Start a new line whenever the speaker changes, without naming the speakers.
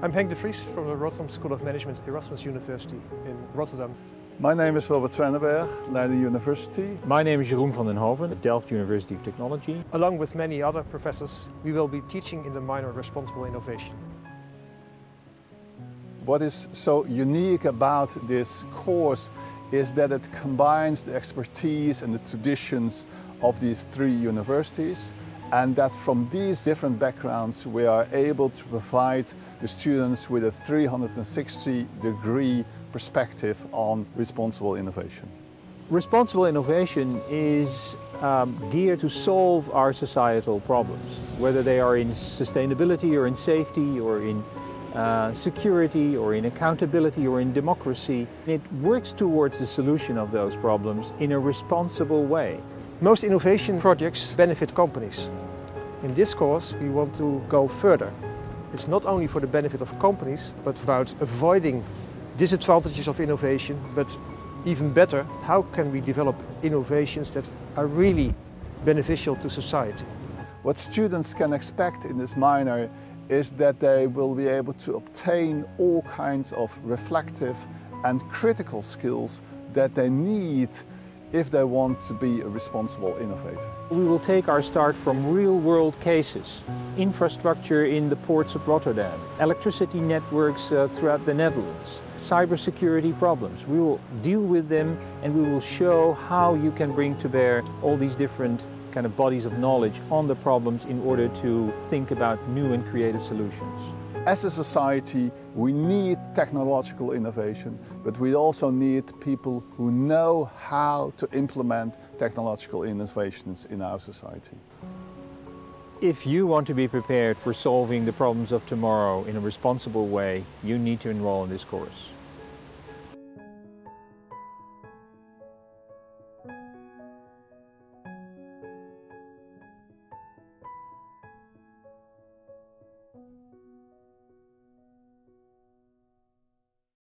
I'm Henk de Vries from the Rotterdam School of Management Erasmus University in Rotterdam.
My name is Robert Zwijnenberg, Leiden University.
My name is Jeroen van den Hoven at Delft University of Technology.
Along with many other professors, we will be teaching in the minor Responsible Innovation.
What is so unique about this course is that it combines the expertise and the traditions of these three universities and that from these different backgrounds we are able to provide the students with a 360 degree perspective on responsible innovation.
Responsible innovation is um, geared to solve our societal problems, whether they are in sustainability or in safety or in uh, security or in accountability or in democracy. It works towards the solution of those problems in a responsible way.
Most innovation projects benefit companies. In this course we want to go further. It's not only for the benefit of companies, but about avoiding disadvantages of innovation, but even better, how can we develop innovations that are really beneficial to society?
What students can expect in this minor is that they will be able to obtain all kinds of reflective and critical skills that they need if they want to be a responsible innovator.
We will take our start from real-world cases. Infrastructure in the ports of Rotterdam, electricity networks uh, throughout the Netherlands, cybersecurity problems. We will deal with them and we will show how you can bring to bear all these different kind of bodies of knowledge on the problems in order to think about new and creative solutions.
As a society, we need technological innovation, but we also need people who know how to implement technological innovations in our society.
If you want to be prepared for solving the problems of tomorrow in a responsible way, you need to enroll in this course.